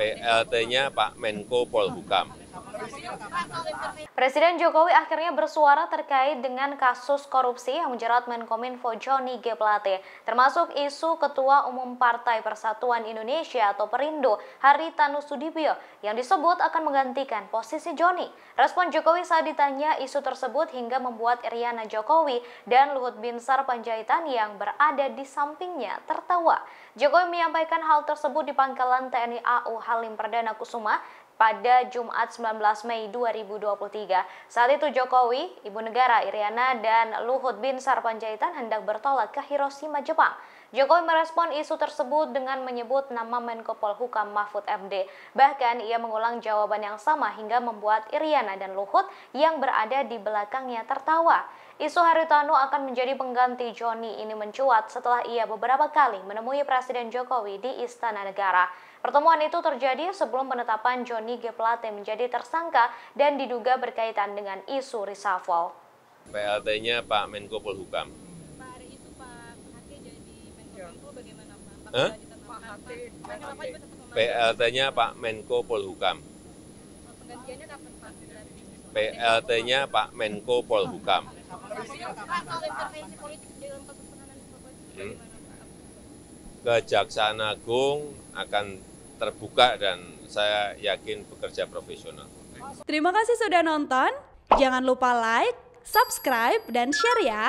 PLT-nya Pak Menko Polhukam. Presiden Jokowi akhirnya bersuara terkait dengan kasus korupsi yang menjerat Menkominfo Johnny G. Plate, termasuk isu Ketua Umum Partai Persatuan Indonesia atau Perindo, Haritanu Sudibyo, yang disebut akan menggantikan posisi Johnny. Respon Jokowi saat ditanya isu tersebut hingga membuat Iriana Jokowi dan Luhut Binsar Panjaitan yang berada di sampingnya tertawa. Jokowi menyampaikan hal tersebut di pangkalan TNI AU Halim Perdana Kusuma pada Jumat 19 Mei 2023. Saat itu Jokowi, Ibu Negara Iriana dan Luhut Binsar Panjaitan hendak bertolak ke Hiroshima, Jepang. Jokowi merespon isu tersebut dengan menyebut nama Menko Polhukam Mahfud MD. Bahkan ia mengulang jawaban yang sama hingga membuat Iriana dan Luhut yang berada di belakangnya tertawa. Isu Haritanu akan menjadi pengganti Joni ini mencuat setelah ia beberapa kali menemui Presiden Jokowi di Istana Negara. Pertemuan itu terjadi sebelum penetapan Joni G. Plate menjadi tersangka dan diduga berkaitan dengan isu reshuffle. PLT-nya Pak Menko Polhukam. Pak hari itu Pak Hati jadi Menko bagaimana Pak? Hah? Pak PLT-nya Pak Menko Polhukam. Penggantiannya kapan Pak? PLT-nya Pak Menko Polhukam. Pak kalau intervensi politik dalam kasus penahanan Bapak Hmm. Kejaksaan Agung akan terbuka dan saya yakin bekerja profesional. Terima kasih sudah nonton. Jangan lupa like, subscribe, dan share ya.